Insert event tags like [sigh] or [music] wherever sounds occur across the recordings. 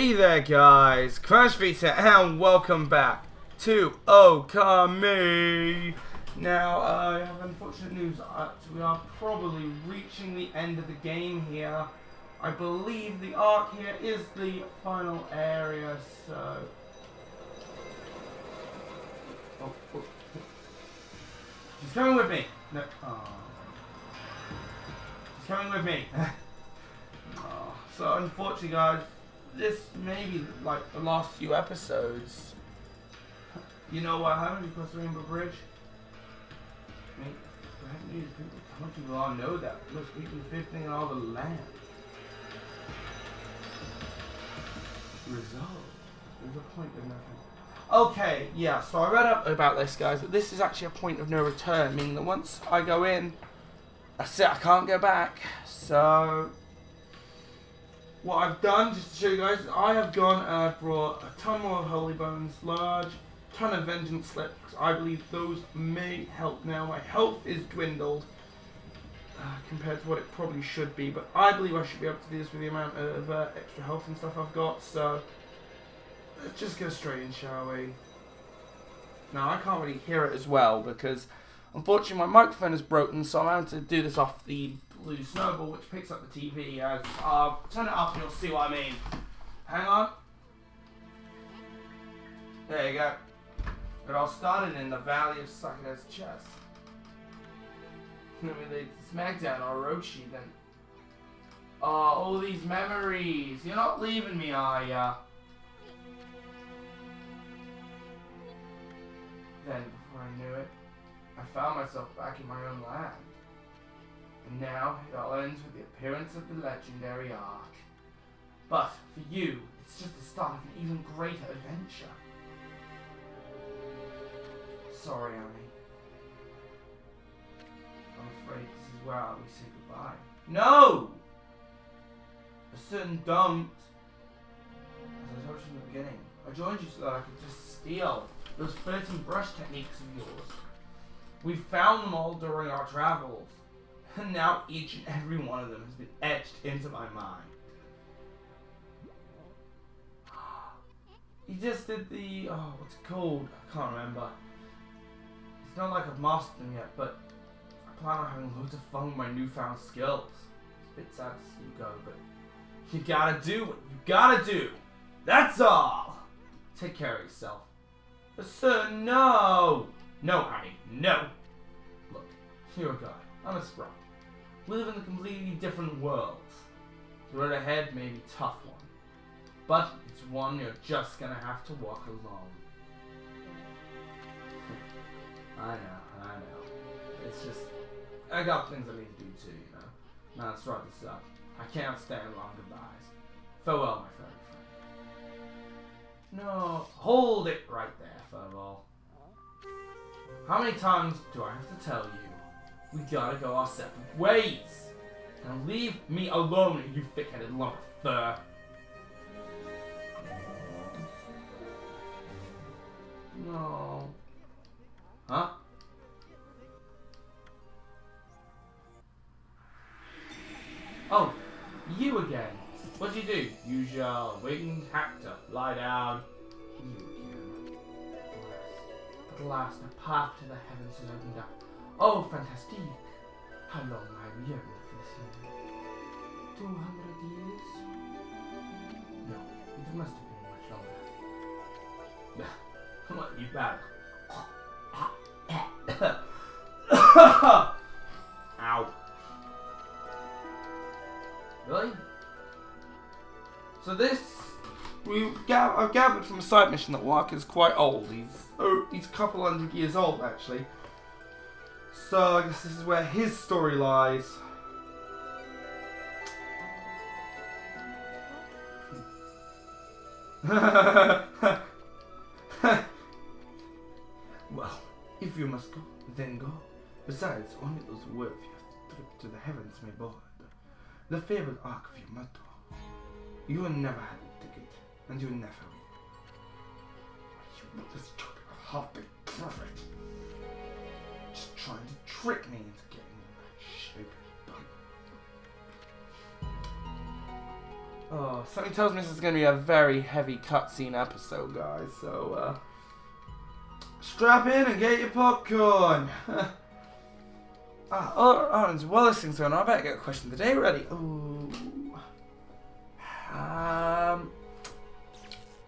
Hey there guys, Crash Vita and welcome back to Okami. Now, I have unfortunate news. Uh, we are probably reaching the end of the game here. I believe the arc here is the final area, so... Oh, oh. She's coming with me! No. Oh. She's coming with me! [laughs] oh. So, unfortunately, guys, this maybe like the last few episodes. You know what happened the Rainbow Bridge? I mean. People, how much people all know that? People fifth thing in all the land. Result. There's a point of nothing. Okay, yeah, so I read up about this, guys, that this is actually a point of no return, meaning that once I go in, that's it, I can't go back. So, what I've done, just to show you guys, I have gone and I've brought a ton more of Holy Bones, large, ton of Vengeance Slips. I believe those may help now. My health is dwindled uh, compared to what it probably should be, but I believe I should be able to do this with the amount of uh, extra health and stuff I've got, so let's just go straight in, shall we? Now, I can't really hear it as well because unfortunately my microphone is broken, so I'm having to do this off the blue snowball, which picks up the TV as uh, turn it up and you'll see what I mean. Hang on. There you go. It all started in the Valley of Saka's chest. [laughs] I mean, they SmackDown or Orochi then. Oh, all these memories. You're not leaving me, are ya? Then, before I knew it, I found myself back in my own land. And now it all ends with the appearance of the legendary Ark. But for you, it's just the start of an even greater adventure. Sorry, Ammy. I'm afraid this is where we say goodbye. No! A certain don't. As I told you in the beginning, I joined you so that I could just steal those 13 brush techniques of yours. We found them all during our travels. And [laughs] now each and every one of them has been etched into my mind. [gasps] He just did the, oh, what's it called? I can't remember. It's not like I've mastered them yet, but I plan on having loads of fun with my newfound skills. It's a bit sad to see you go, but you gotta do what you gotta do. That's all. Take care of yourself. But sir, no. No, honey, no. Look, you're a guy. I'm a sprite. We live in a completely different world. The road ahead may be tough one, but it's one you're just gonna have to walk alone. I know, I know. It's just, I got things I need to do too, you know. Now let's wrap this up. I can't stand long goodbyes. Farewell, my furry friend. No, hold it right there, Farewell. How many times do I have to tell you? We gotta go our separate ways. Now leave me alone, you thick-headed lump of fur. No. Huh? Oh, you again. What'd you do? Use your winged hack to down. You again. At last, a path to the heavens has opened up. Oh, fantastic. How long have you yearned for this moment? Two hundred years? No, it must have been much longer. Come on, you back. Ow. Really? So this, we ga- I've gathered from a side mission that Waka is quite old. He's oh, he's a couple hundred years old actually. So I guess this is where his story lies. [laughs] well, if you must go, then go. Besides, only those worthy of the trip to the heavens may board. The fabled Ark of Yamato. You never had a ticket, and you never will. You this stupid half-baked prophet. Trying to trick me into getting in that stupid. Oh, something tells me this is going to be a very heavy cutscene episode, guys. So, uh, strap in and get your popcorn. [laughs] ah, oh, oh, and while this thing's going on, I better get a question of the day ready. Ooh. Um,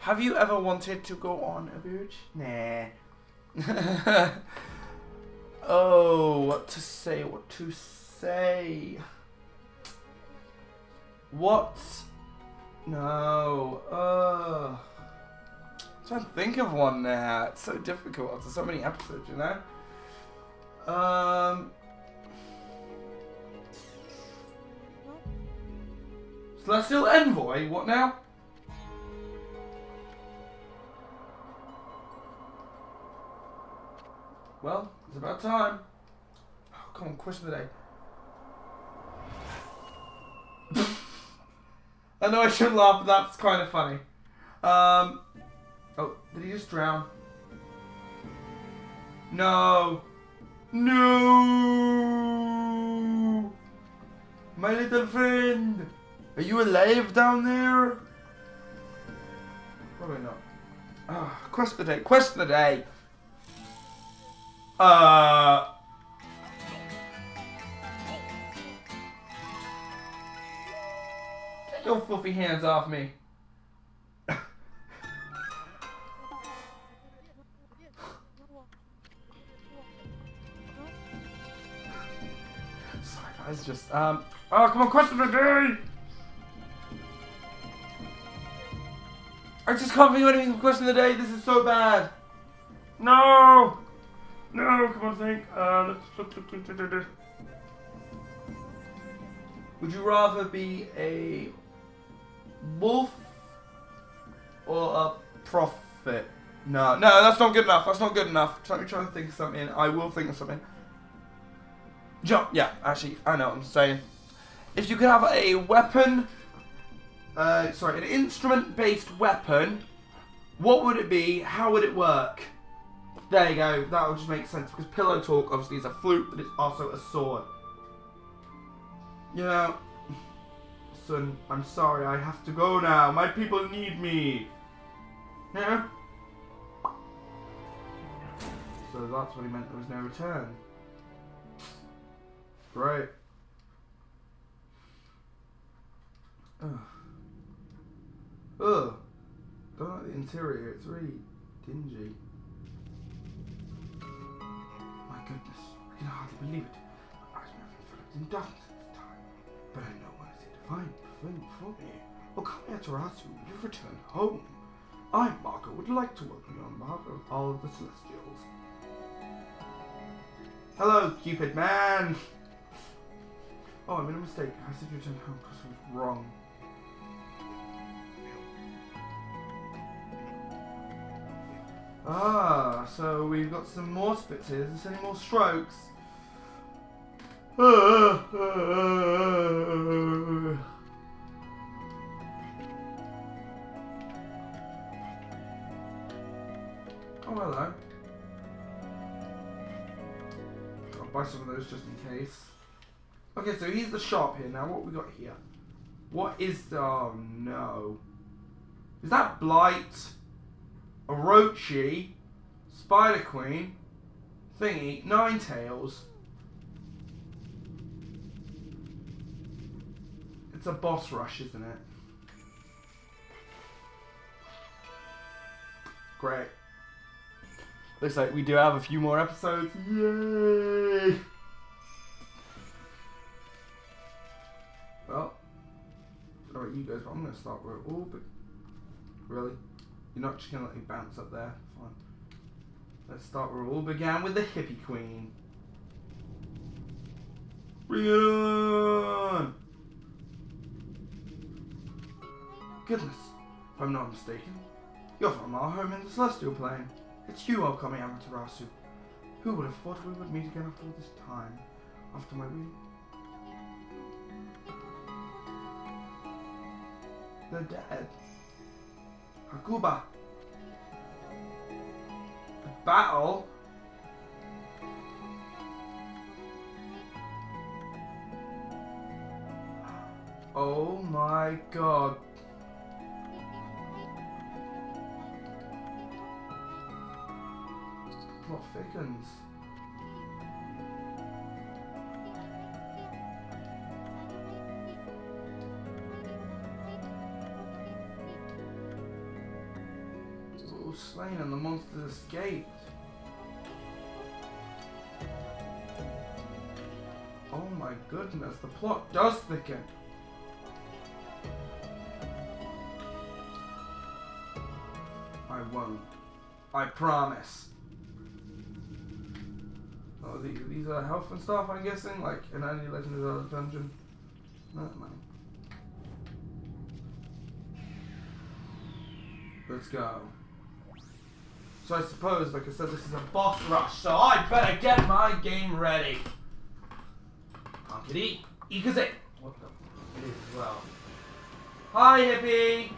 have you ever wanted to go on a boot? Nah. [laughs] oh, what to say? What to say? What? No. Uh. I'm trying to think of one now. It's so difficult after so many episodes, you know? Um. Celestial Envoy? What now? Well, it's about time. Oh, come on, question of the day. [laughs] I know I shouldn't laugh, but that's kind of funny. Um, oh, did he just drown? No. No. My little friend. Are you alive down there? Probably not. Ah, oh, quest of the day. Quest of the day. Uh. Get your filthy hands off me. Sorry guys, just, um, oh come on, question of the day! I just can't think of anything for question of the day, this is so bad! No! Come on, think. Uh, let's look, look, look, look, Would you rather be a wolf or a prophet? No, no, that's not good enough. That's not good enough. Let me try to think of something. I will think of something. Jump. Yeah, actually, I know what I'm saying. If you could have a weapon, uh, sorry, an instrument-based weapon, what would it be? How would it work? There you go. That would just make sense because Pillow Talk obviously is a flute, but it's also a sword. You know, son, I'm sorry. I have to go now. My people need me. Yeah. So that's what he meant. There was no return. Great. Ugh. Ugh. Don't like the interior. It's really dingy. I can hardly believe it. I was never enveloped in darkness at the time. But I know one is here to find flame for me. Oh, come here, Tarasu. You've returned home. I, Marco, would like to welcome you on behalf of all the Celestials. Hello, Cupid man. Oh, I made a mistake. I said you returned home because I was wrong. Ah, so we've got some more spits here. Is there any more strokes? oh, hello. I'll buy some of those just in case. Okay, so here's the shop here. Now, what we got here? What is the... Oh, no. Is that Blight? Orochi, Spider Queen, Thingy, Ninetails. It's a boss rush, isn't it? Great. Looks like we do have a few more episodes. Yay! Well, alright, you guys, I'm gonna start with. Oh, but really? You're not just to let me bounce up there. Fine. Let's start where it all began with the hippie queen. Bring it on! Goodness, if I'm not mistaken, you're from our home in the Celestial Plane. It's you, Okami Amaterasu. Who would have thought we would meet again after all this time? After my week? They're dead. Aguba. The battle? Oh my god. What thickens? All slain and the monsters escaped. Oh my goodness, the plot does thicken. I won't. I promise. Oh, the, these are health and stuff, I'm guessing? Like in any Legend of Zelda dungeon? No money. Let's go. So I suppose, like I said, this is a boss rush, so I better get my game ready. Honkity. Ikaze! What the? It is well. Hi, hippie!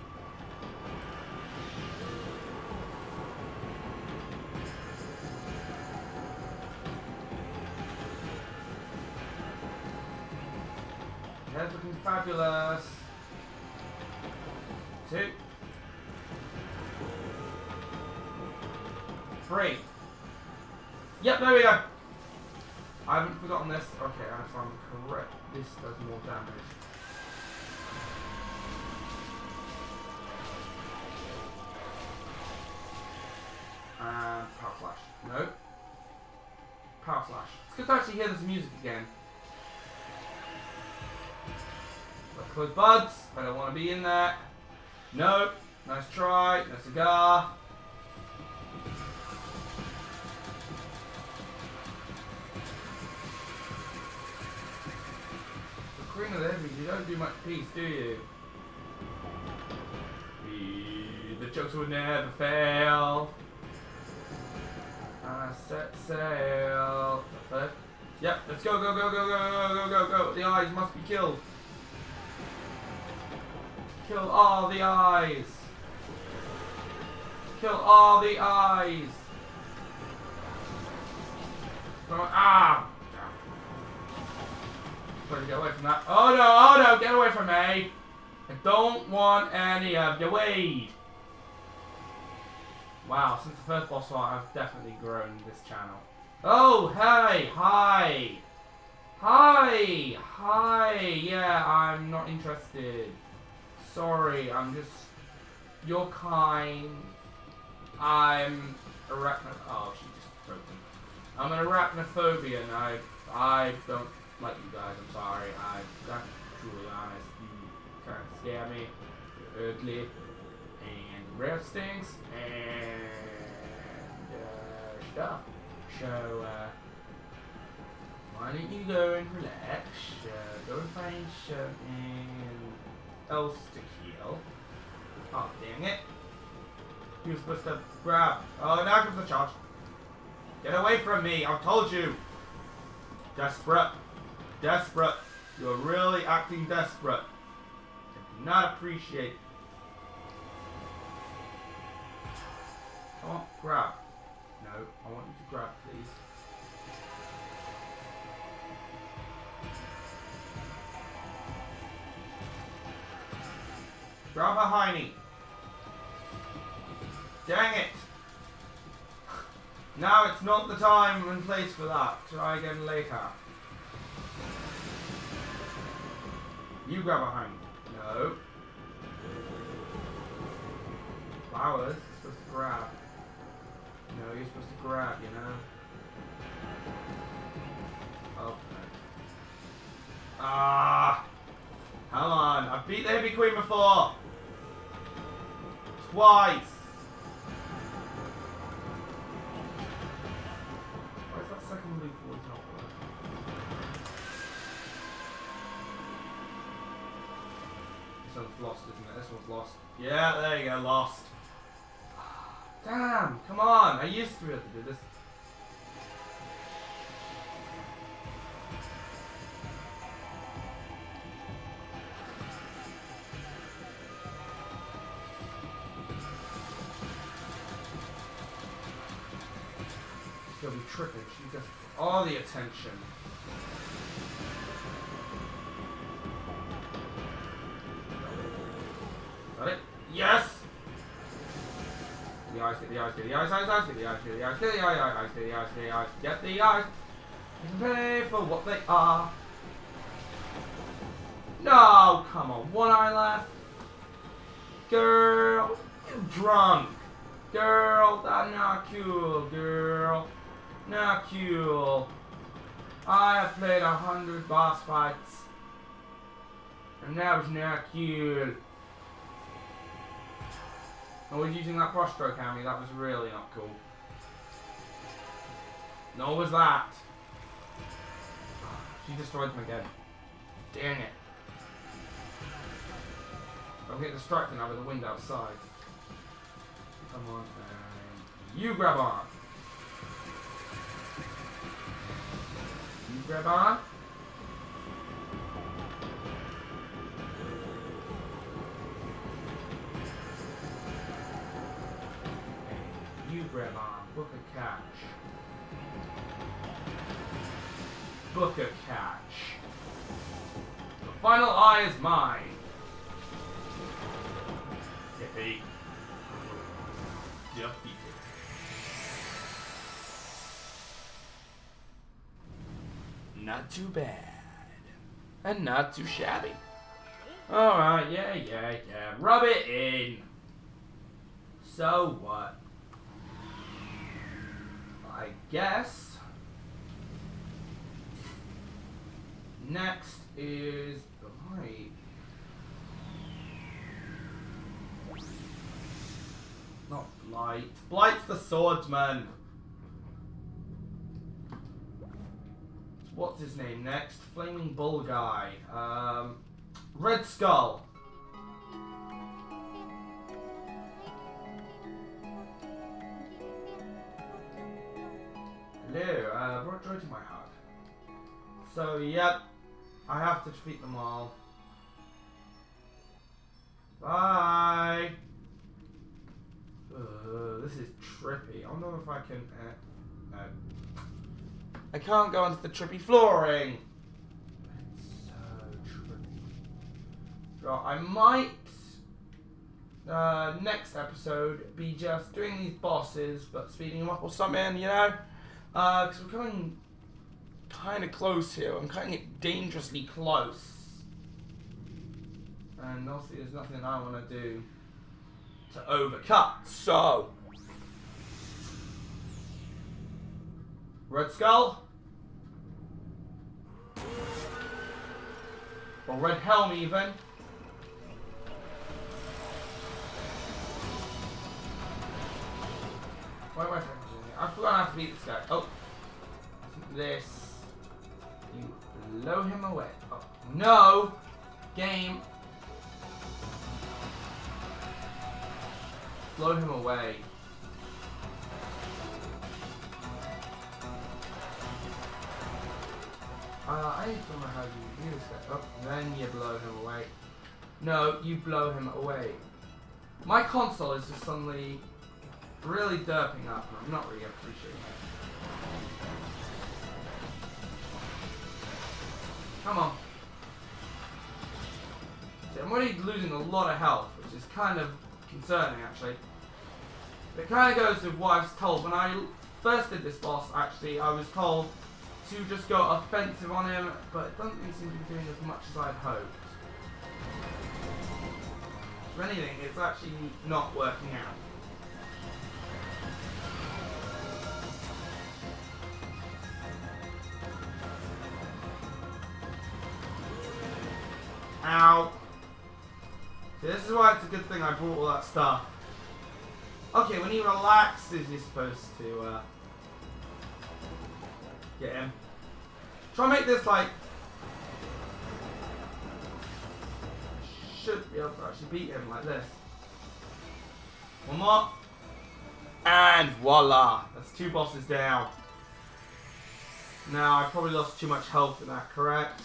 Head's looking fabulous. Two. Three. Yep, there we go. I haven't forgotten this. Okay, and if I'm correct, this does more damage. And power flash. No. Power flash. It's good to actually hear this music again. Got close buds. I don't want to be in there. No. Nice try. No cigar. Of the Heavies, you don't do much peace, do you? The- The jokes would never fail. I set sail. Third. Yep, let's go, go, go, go, go, go, go, go, go. The eyes must be killed. Kill all the eyes. Kill all the eyes. Ah! Get away from that. Oh no, oh no, get away from me. I don't want any of your weed. Wow, since the first boss fight, I've definitely grown this channel. Oh, hey, hi. Hi, hi, yeah, I'm not interested. Sorry, I'm just, you're kind. I'm arachno, oh, she just broke them. I'm an arachnophobia and I, I don't like you guys, I'm sorry. I, I'm truly honest, you kind of scare me. You're ugly and rare stinks and uh, stuff. So, uh, why don't you go and relax? Uh, go and find something else to kill. Oh, dang it. You were supposed to grab. Oh, now comes the charge. Get away from me, I've told you. Desperate. Desperate. You're really acting desperate. I do not appreciate I want grab. No, I want you to grab, please. Grab a hiney. Dang it! Now it's not the time and place for that. Try again later. You grab a hiney. No. Flowers. You're supposed to grab. No, you're supposed to grab, you know? Oh. Ah! Come on, I've beat the Heavy Queen before! Twice! Lost. Yeah, there you go, lost. [sighs] Damn, come on, I used to be able to do this. Gonna be tripping, she gets all the attention. Get the eyes, eyes. Pay for what they are. No, come on, one eye left. Girl, you drunk. Girl, that's not cool, girl. Not cool. I have played a hundred boss fights. And that was not cool. I was using that brushstroke on me, that was really not cool. Nor was that. She destroyed them again. Dang it. I'll get distracted now with the wind outside. Come on, and you grab on. You grab on. Book a catch. The final eye is mine. Yippee. Defeated. Not too bad. And not too shabby. Alright, yeah, yeah, yeah. Rub it in. So what? I guess. Next is Blight. Not Blight. Blight's the swordsman. What's his name next? Flaming Bull guy. Um, Red Skull. Hello, uh, brought joy to my heart. So, yep, I have to defeat them all. Bye! Uh, this is trippy. I wonder if I can... Uh, uh, I can't go onto the trippy flooring! It's so trippy. So I might... Uh, next episode be just doing these bosses, but speeding them up or something, you know? Because we're coming kind of close here. I'm cutting it dangerously close. And obviously there's nothing I want to do to overcut. So. Red Skull. Or Red Helm even. I to do here? I forgot how to beat this guy. Oh. This. You blow him away. Oh. No! Game. Blow him away. Uh, I to know how you use that. Oh, then you blow him away. No, you blow him away. My console is just suddenly really derping up, and I'm not really appreciating it. Come on. See, I'm already losing a lot of health, which is kind of concerning, actually. It kind of goes with what I was told. When I first did this boss, actually, I was told to just go offensive on him, but it doesn't really seem to be doing as much as I'd hoped. If anything, it's actually not working out. Ow. This is why it's a good thing I brought all that stuff. Okay, when he relaxes, you're supposed to uh, get him. Try and make this like... Should be able to actually beat him like this. One more. And voila! That's two bosses down. Now, I probably lost too much health in that, correct?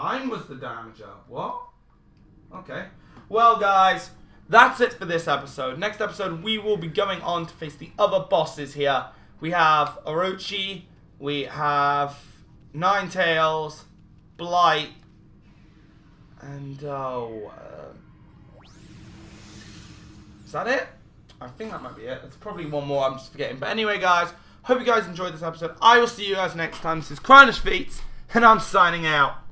Time was the damager. What? Okay. Well, guys, that's it for this episode. Next episode, we will be going on to face the other bosses here. We have Orochi, we have Ninetails, Blight, And, oh... Uh, is that it? I think that might be it. There's probably one more I'm just forgetting. But anyway, guys, hope you guys enjoyed this episode. I will see you guys next time. This is Cronus Feats, and I'm signing out.